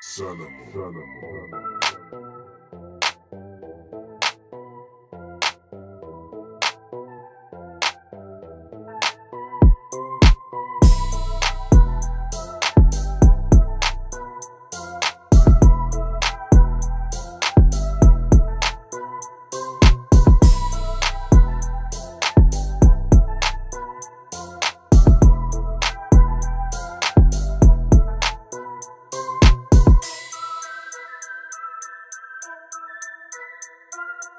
Solomon. Solomon. Thank you.